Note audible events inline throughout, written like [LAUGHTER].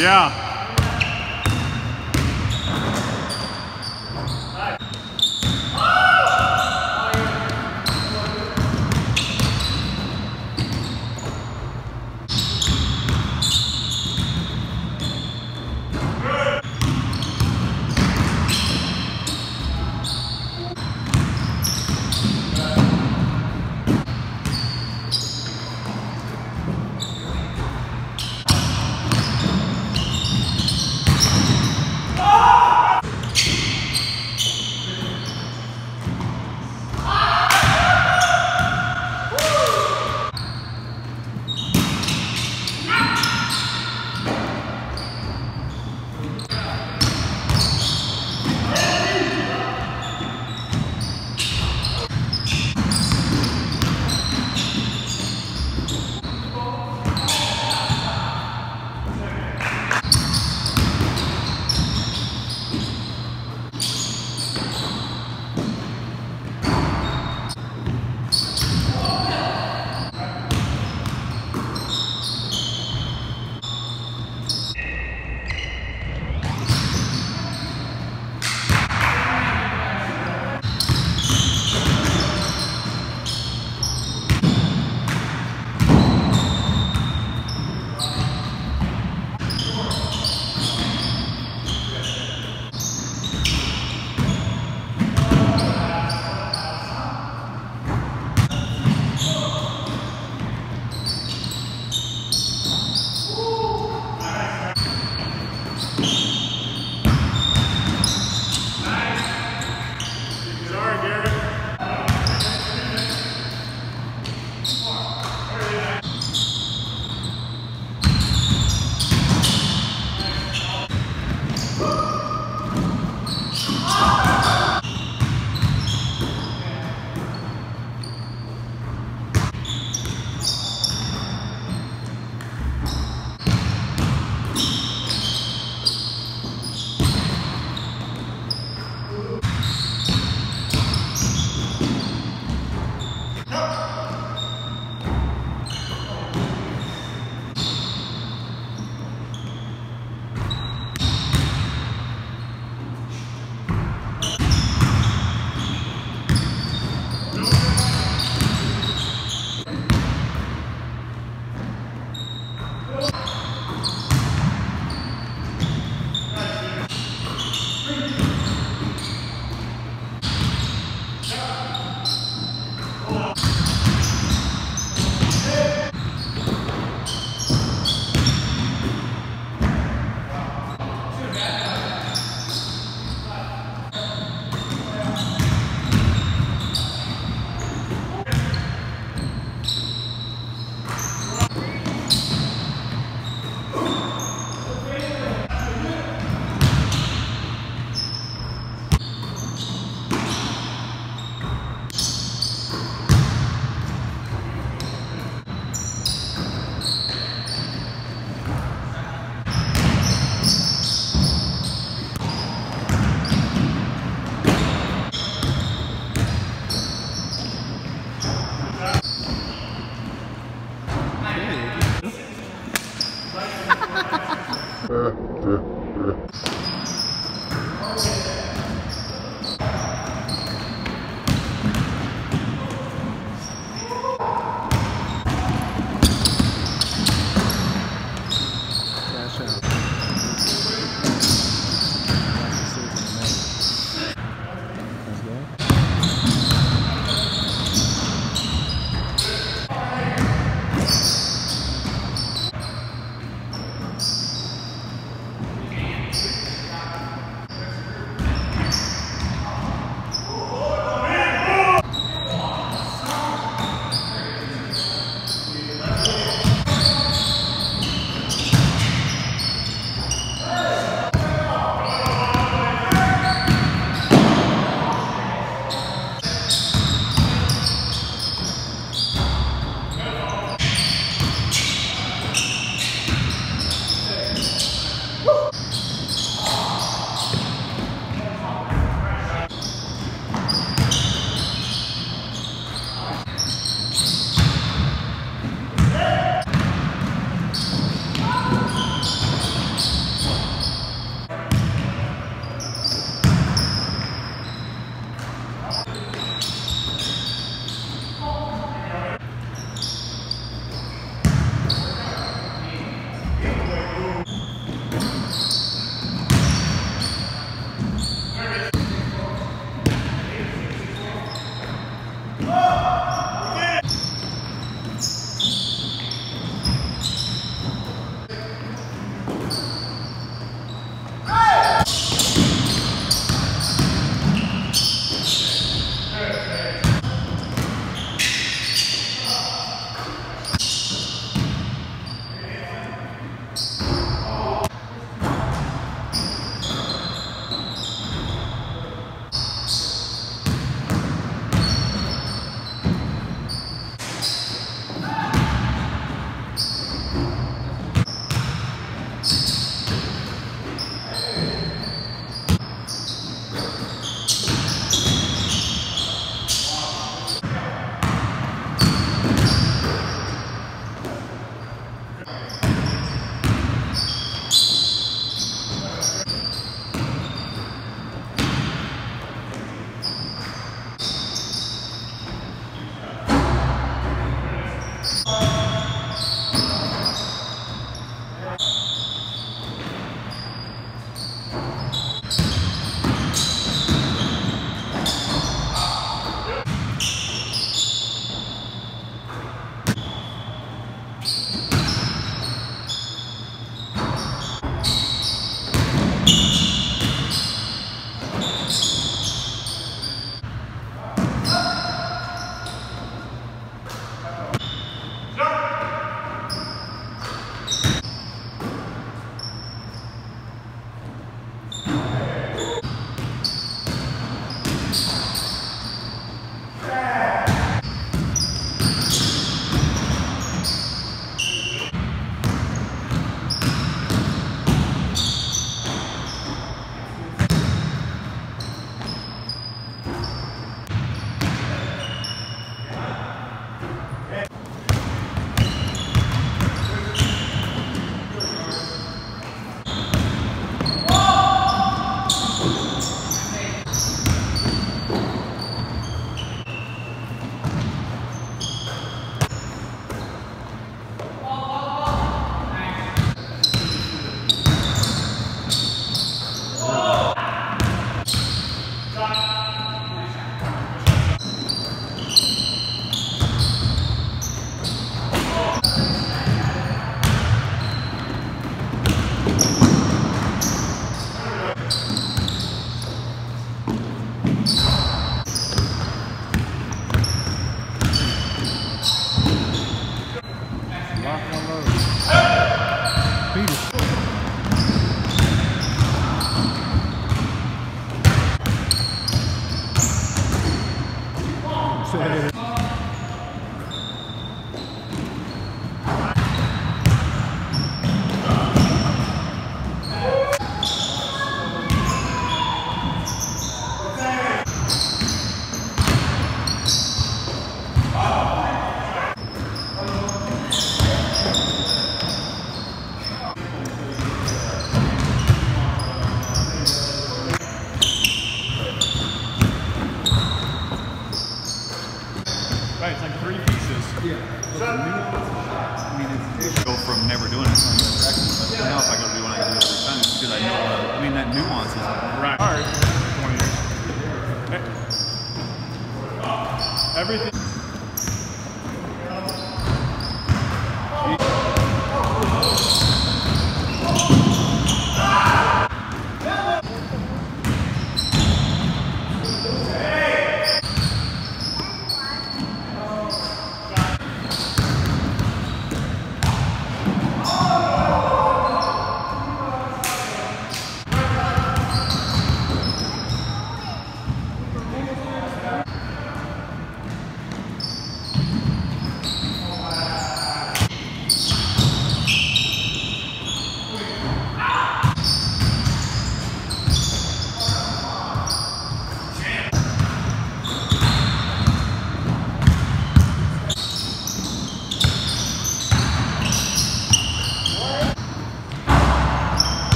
Yeah.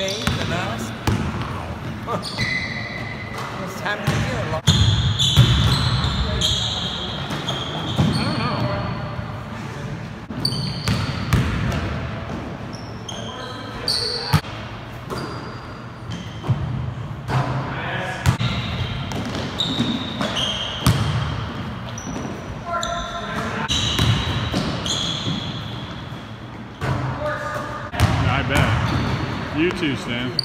Faith and us. [LAUGHS] Too, Stan.